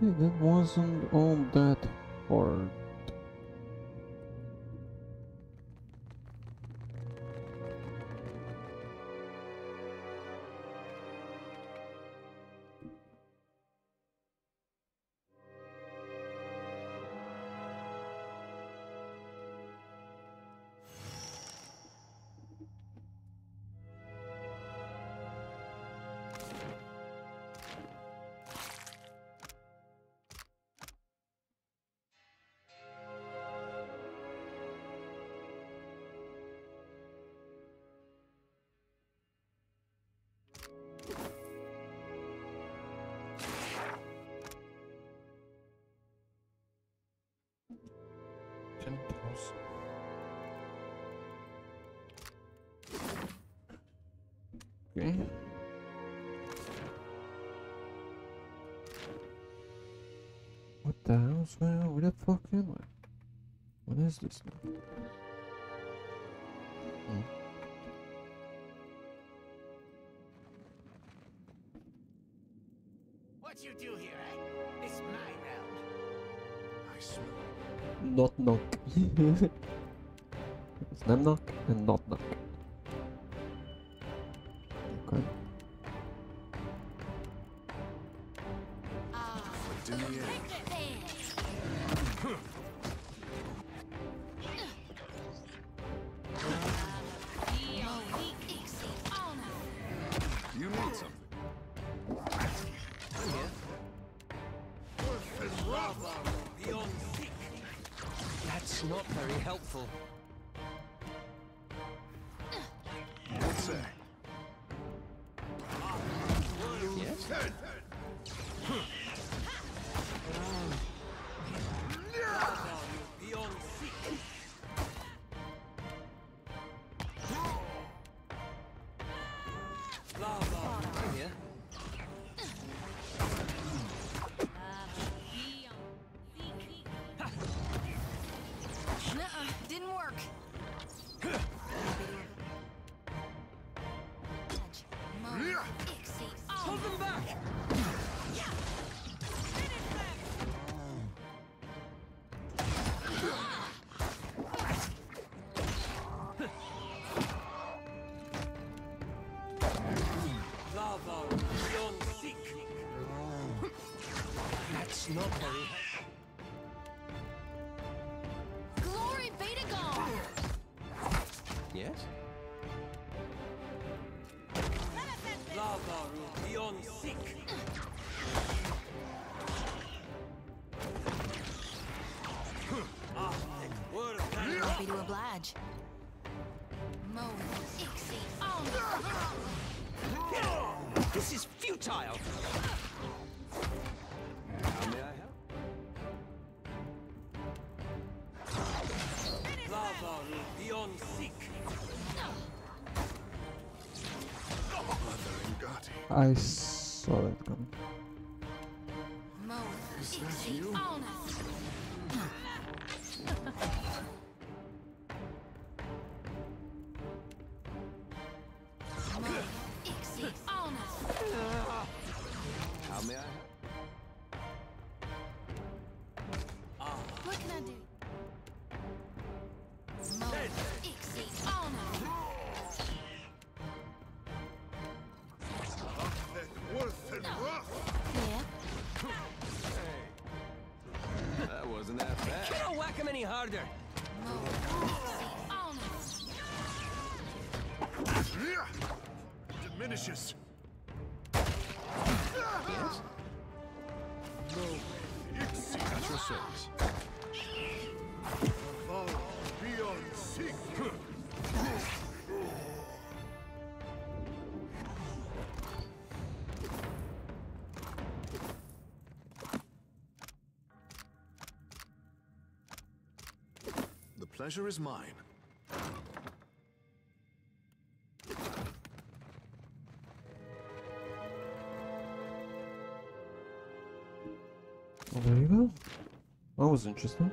Okay, that wasn't all that hard. Ten thousand. Okay. What the hell's going on? Where the fuck am I? What is this now? Hmm. What you do here, eh? It's my realm. I smell Notnok. it's them knock and Notnok. Okay. Ah. That's not very helpful. What's that? Yes? Hold them back! Not very Glory be to God! Yes? Happy to oblige. Mo, on oh. This is futile! How may I help? Mother Ingati. I saw that coming. Mo, Is that you? on Mo, harder! Mo, Ixie, on Diminishes. Yes? Ixie at your service. Pleasure is mine. Well, there you go. That was interesting.